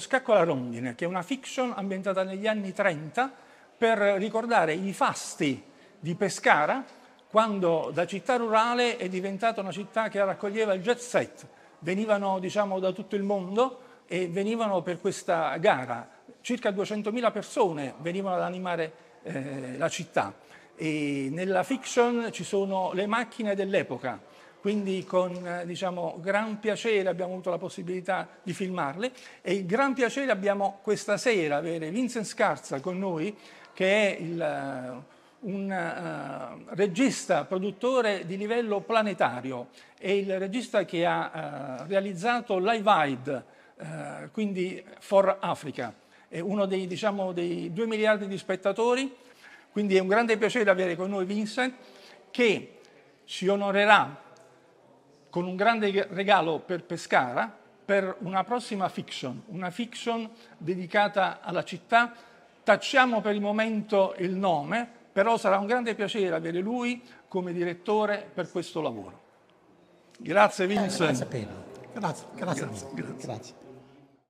Scacco alla rondine, che è una fiction ambientata negli anni 30 per ricordare i fasti di Pescara quando da città rurale è diventata una città che raccoglieva il jet set. Venivano diciamo, da tutto il mondo e venivano per questa gara. Circa 200.000 persone venivano ad animare eh, la città. E nella fiction ci sono le macchine dell'epoca, quindi con eh, diciamo, gran piacere abbiamo avuto la possibilità di filmarle e gran piacere abbiamo questa sera avere Vincent Scarza con noi che è il, uh, un uh, regista, produttore di livello planetario, è il regista che ha uh, realizzato Live Aid, quindi For Africa, è uno dei, diciamo, dei 2 miliardi di spettatori, quindi è un grande piacere avere con noi Vincent che ci onorerà con un grande regalo per Pescara per una prossima fiction, una fiction dedicata alla città. Tacciamo per il momento il nome, però sarà un grande piacere avere lui come direttore per questo lavoro. Grazie Vincent. Eh, grazie Pedro. Grazie, grazie. grazie. grazie.